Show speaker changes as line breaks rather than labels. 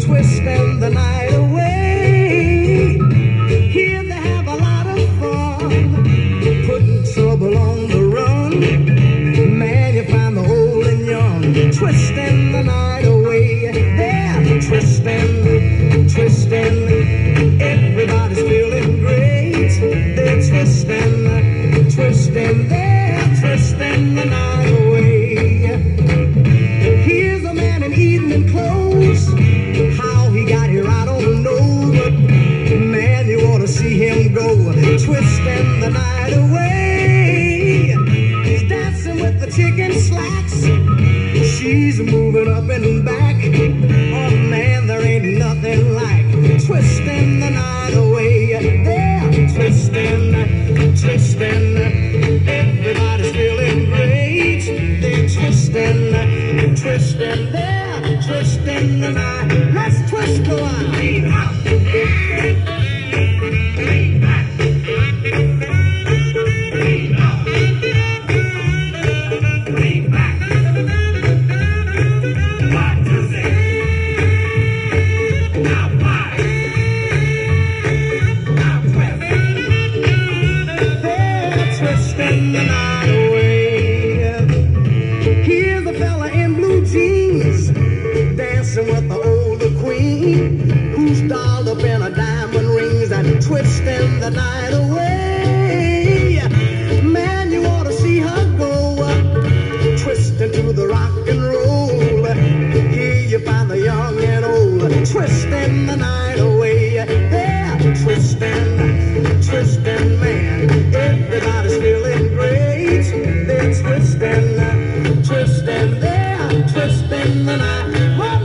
twisting the night away. Here they have a lot of fun, putting trouble on the run. Man, you find the old and young, twisting the night away. They're twisting, twisting. Everybody's feeling great. They're twisting, twisting. They're twisting the night away. Here's a man in evening clothes. Twisting the night away. He's dancing with the chicken slacks. She's moving up and back. Oh man, there ain't nothing like twisting the night away. They're twisting, twisting. Everybody's feeling great. They're twisting, twisting. They're twisting the night. Let's twist a while. dancing with the older queen who's dolled up in her diamond rings and twisting the night away. Man, you ought to see her go twisting to the rock and roll. Here you find the young and old twisting the night away. Yeah, twisting, twisting, man. Everybody's feeling great. They're twisting, twisting, they're twisting the night.